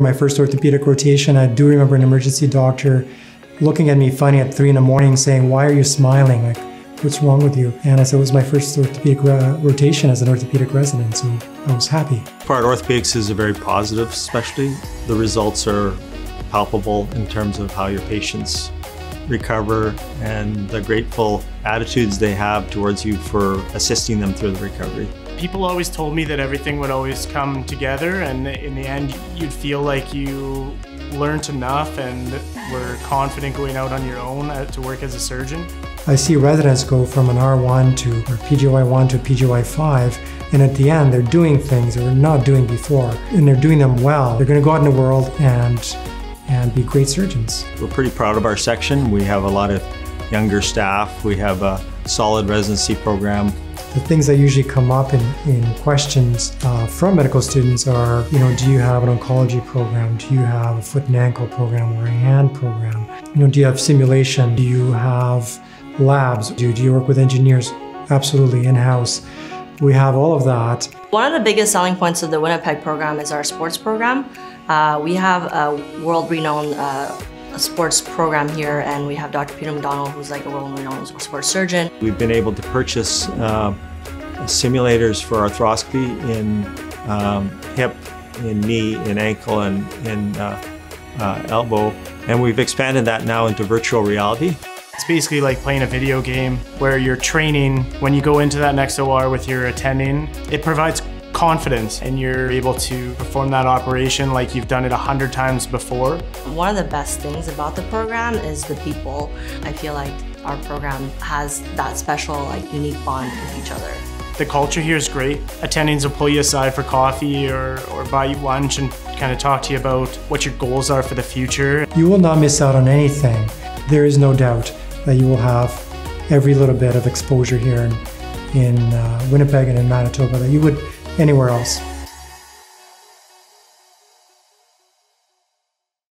My first orthopedic rotation, I do remember an emergency doctor looking at me funny at three in the morning saying, Why are you smiling? Like, what's wrong with you? And I said, It was my first orthopedic rotation as an orthopedic resident, so I was happy. Part orthopedics is a very positive specialty. The results are palpable in terms of how your patients recover and the grateful attitudes they have towards you for assisting them through the recovery. People always told me that everything would always come together and in the end you'd feel like you learned enough and were confident going out on your own uh, to work as a surgeon. I see residents go from an R1 to or PGY1 to PGY5 and at the end they're doing things they were not doing before and they're doing them well. They're going to go out in the world and and be great surgeons. We're pretty proud of our section. We have a lot of younger staff. We have a solid residency program the things that usually come up in, in questions uh, from medical students are, you know, do you have an oncology program? Do you have a foot and ankle program or a hand program? You know, do you have simulation? Do you have labs? Do, do you work with engineers? Absolutely, in-house. We have all of that. One of the biggest selling points of the Winnipeg program is our sports program. Uh, we have a world-renowned uh, sports program here and we have Dr. Peter MacDonald who's like a world-renowned sports surgeon. We've been able to purchase uh, simulators for arthroscopy in um, hip, in knee, in ankle, and in uh, uh, elbow. And we've expanded that now into virtual reality. It's basically like playing a video game where you're training when you go into that next OR with your attending. It provides confidence and you're able to perform that operation like you've done it a hundred times before. One of the best things about the program is the people. I feel like our program has that special, like unique bond with each other. The culture here is great. Attendings will pull you aside for coffee or, or buy you lunch and kind of talk to you about what your goals are for the future. You will not miss out on anything. There is no doubt that you will have every little bit of exposure here in, in uh, Winnipeg and in Manitoba that you would anywhere else.